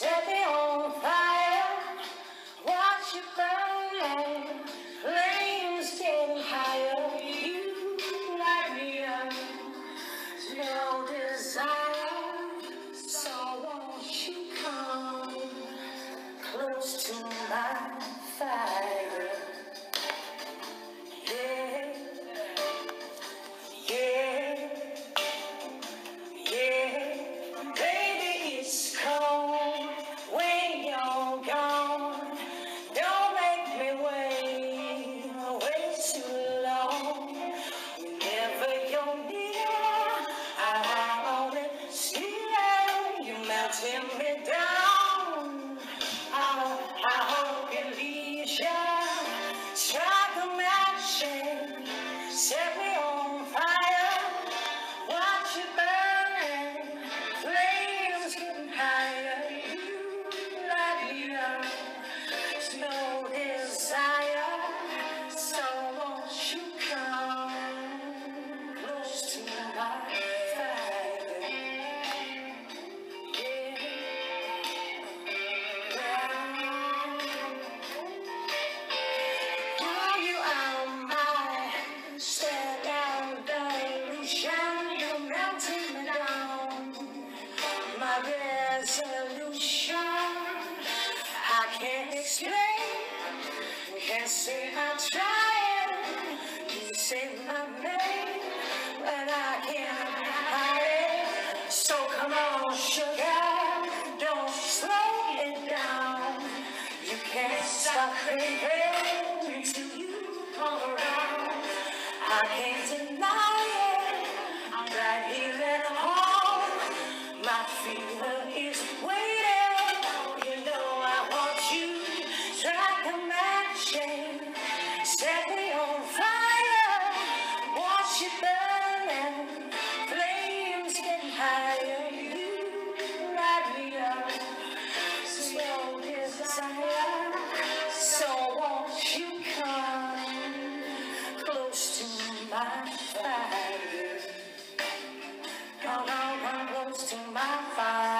Set me on fire, watch it burn, flames getting higher. You light me up, no desire. So won't you come close to my fire? hope, I hope. say I'm trying, you say my name, but I can't hide it. So come on, sugar, don't slow it down. You can't stop craving until you come around. I can't deny it, I'm right here at home, my feet. fire. Come on, come close to my fire.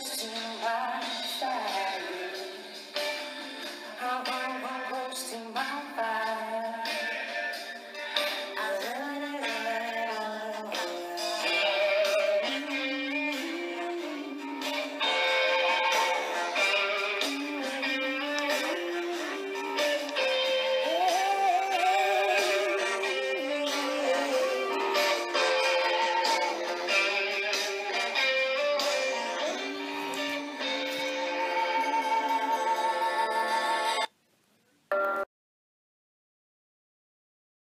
Still